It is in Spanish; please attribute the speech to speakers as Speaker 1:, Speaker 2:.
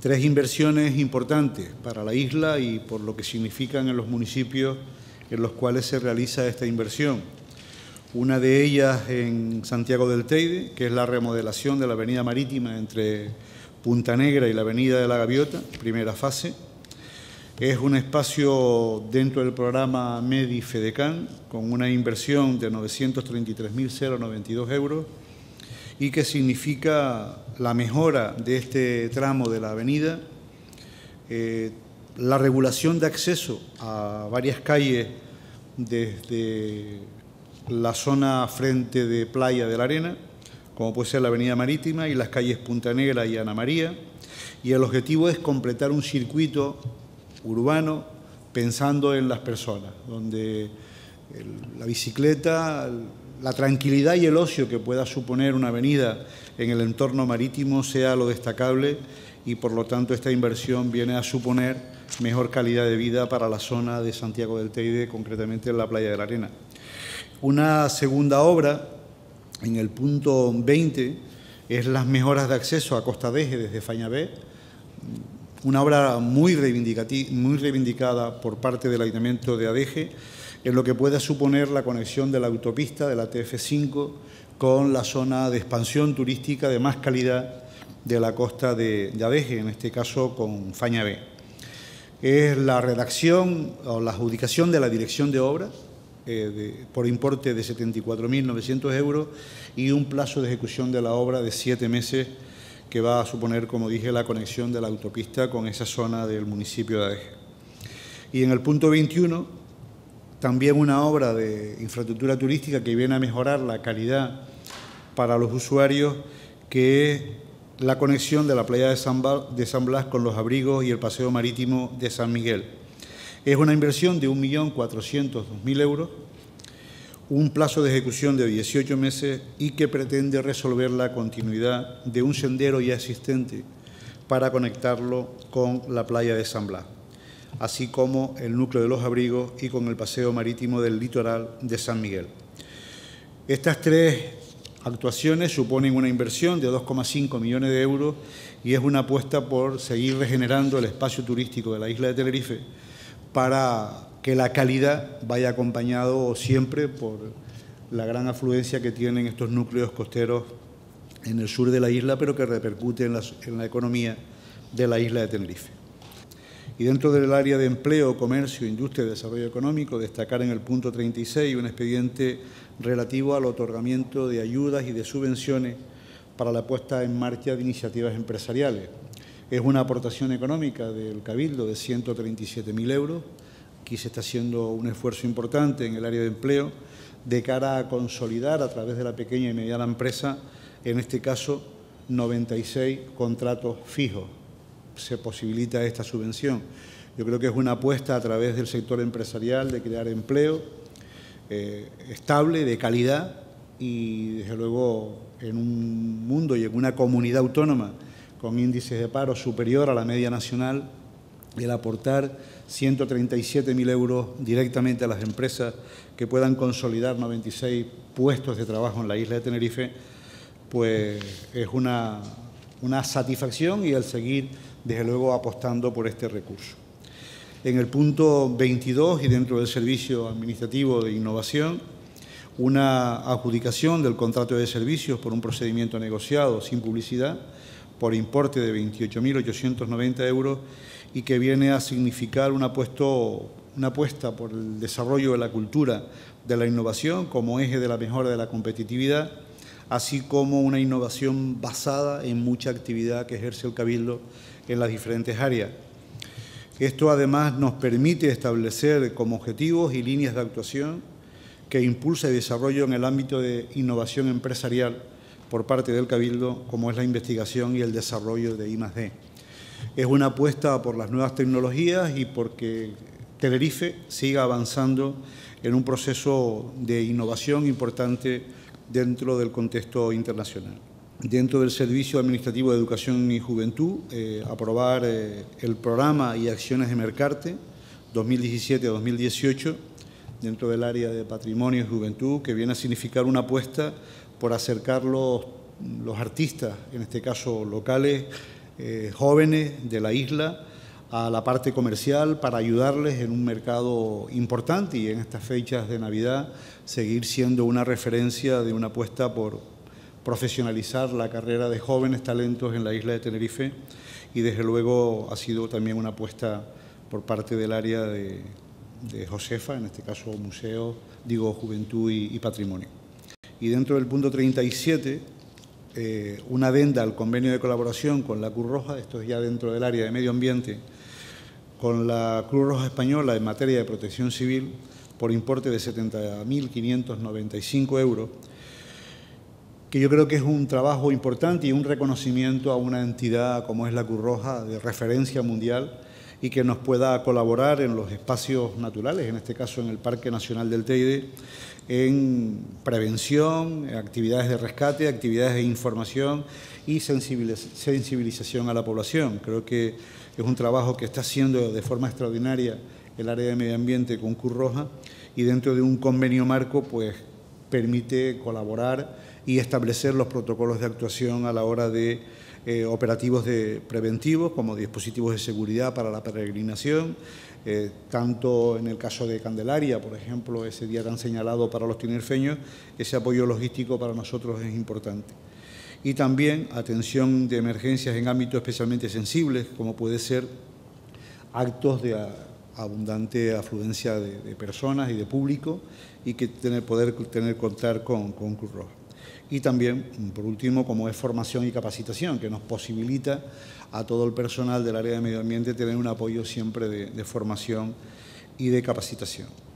Speaker 1: Tres inversiones importantes para la isla y por lo que significan en los municipios en los cuales se realiza esta inversión. Una de ellas en Santiago del Teide, que es la remodelación de la avenida marítima entre Punta Negra y la avenida de la Gaviota, primera fase. Es un espacio dentro del programa MEDI FEDECAN con una inversión de 933.092 euros y que significa la mejora de este tramo de la avenida, eh, la regulación de acceso a varias calles desde la zona frente de Playa de la Arena, como puede ser la Avenida Marítima y las calles Punta Negra y Ana María, y el objetivo es completar un circuito urbano pensando en las personas, donde la bicicleta, la tranquilidad y el ocio que pueda suponer una avenida en el entorno marítimo sea lo destacable y por lo tanto esta inversión viene a suponer mejor calidad de vida para la zona de Santiago del Teide, concretamente en la playa de la Arena. Una segunda obra, en el punto 20, es las mejoras de acceso a Costa Deje desde Fañabé, una obra muy, muy reivindicada por parte del Ayuntamiento de Adeje, en lo que puede suponer la conexión de la autopista de la TF5 con la zona de expansión turística de más calidad de la costa de, Adeje, en este caso con Faña B. Es la redacción o la adjudicación de la dirección de obra eh, por importe de 74.900 euros y un plazo de ejecución de la obra de siete meses que va a suponer, como dije, la conexión de la autopista con esa zona del municipio de Adeje. Y en el punto 21, también una obra de infraestructura turística que viene a mejorar la calidad para los usuarios, que es la conexión de la playa de San, Blas con los abrigos y el paseo marítimo de San Miguel. Es una inversión de 1.402.000 euros, un plazo de ejecución de 18 meses y que pretende resolver la continuidad de un sendero ya existente para conectarlo con la playa de San Blas así como el núcleo de los abrigos y con el paseo marítimo del litoral de San Miguel. Estas tres actuaciones suponen una inversión de 2,5 millones de euros y es una apuesta por seguir regenerando el espacio turístico de la isla de Tenerife para que la calidad vaya acompañado siempre por la gran afluencia que tienen estos núcleos costeros en el sur de la isla, pero que repercute en la, en la economía de la isla de Tenerife. Y dentro del área de empleo, comercio, industria y desarrollo económico, destacar en el punto 36 un expediente relativo al otorgamiento de ayudas y de subvenciones para la puesta en marcha de iniciativas empresariales. Es una aportación económica del Cabildo de 137.000 euros. Aquí se está haciendo un esfuerzo importante en el área de empleo de cara a consolidar a través de la pequeña y mediana empresa, en este caso, 96 contratos fijos se posibilita esta subvención. Yo creo que es una apuesta a través del sector empresarial de crear empleo eh, estable, de calidad y, desde luego, en un mundo y en una comunidad autónoma con índices de paro superior a la media nacional, el aportar 137.000 euros directamente a las empresas que puedan consolidar 96 puestos de trabajo en la isla de Tenerife, pues es una, una satisfacción y el seguir desde luego apostando por este recurso. En el punto 22 y dentro del Servicio Administrativo de Innovación, una adjudicación del contrato de servicios por un procedimiento negociado sin publicidad por importe de 28.890 euros y que viene a significar una, apuesta por el desarrollo de la cultura de la innovación como eje de la mejora de la competitividad, así como una innovación basada en mucha actividad que ejerce el Cabildo en las diferentes áreas. Esto además nos permite establecer como objetivos y líneas de actuación que impulsa el desarrollo en el ámbito de innovación empresarial por parte del Cabildo, como es la investigación y el desarrollo de I+.D. Es una apuesta por las nuevas tecnologías y porque Tenerife siga avanzando en un proceso de innovación importante dentro del contexto internacional dentro del Servicio Administrativo de Educación y Juventud, eh, aprobar eh, el programa y acciones de Mercarte 2017-2018 dentro del área de Patrimonio y Juventud, que viene a significar una apuesta por acercar los, artistas, en este caso locales, eh, jóvenes de la isla a la parte comercial para ayudarles en un mercado importante y en estas fechas de Navidad seguir siendo una referencia de una apuesta por profesionalizar la carrera de jóvenes talentos en la isla de Tenerife y desde luego ha sido también una apuesta por parte del área de, Josefa, en este caso museo, digo juventud y, patrimonio. Y dentro del punto 37, eh, una adenda al convenio de colaboración con la Cruz Roja, esto es ya dentro del área de medio ambiente, con la Cruz Roja Española en materia de protección civil por importe de 70.595 euros, que yo creo que es un trabajo importante y un reconocimiento a una entidad como es la Cruz Roja de referencia mundial y que nos pueda colaborar en los espacios naturales, en este caso en el Parque Nacional del Teide, en prevención, en actividades de rescate, actividades de información y sensibilización a la población. Creo que es un trabajo que está haciendo de forma extraordinaria el área de medio ambiente con Cruz Roja y dentro de un convenio marco pues permite colaborar y establecer los protocolos de actuación a la hora de eh, operativos de preventivos como dispositivos de seguridad para la peregrinación, eh, tanto en el caso de Candelaria, por ejemplo, ese día tan señalado para los tinerfeños, ese apoyo logístico para nosotros es importante y también atención de emergencias en ámbitos especialmente sensibles, como puede ser actos de abundante afluencia de, personas y de público y que tener, poder tener contar con, con Cruz Roja. Y también, por último, como es formación y capacitación, que nos posibilita a todo el personal del área de medio ambiente tener un apoyo siempre de formación y de capacitación.